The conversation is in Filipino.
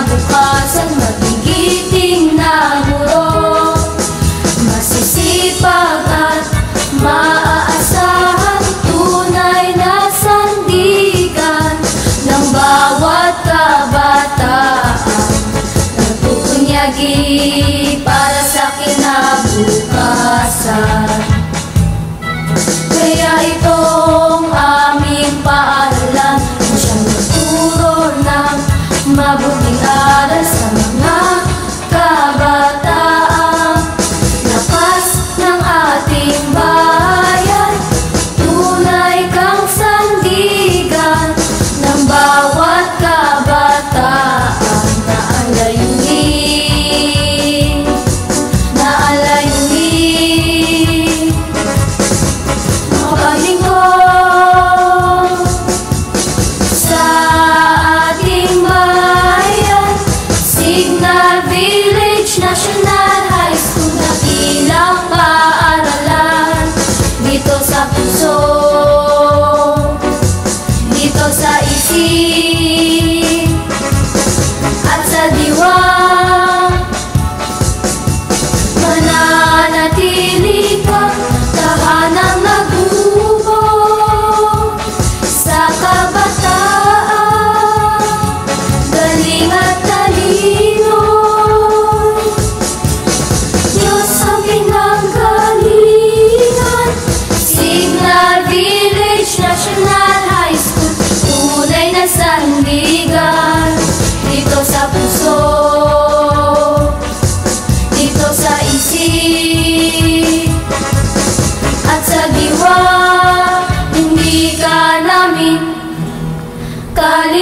kinabukasan magigiting na huro Masisipag at maaasahan Tunay na sandigan ng bawat kabataan. Nagpupunyagi para sa kinabukasan. feel Salí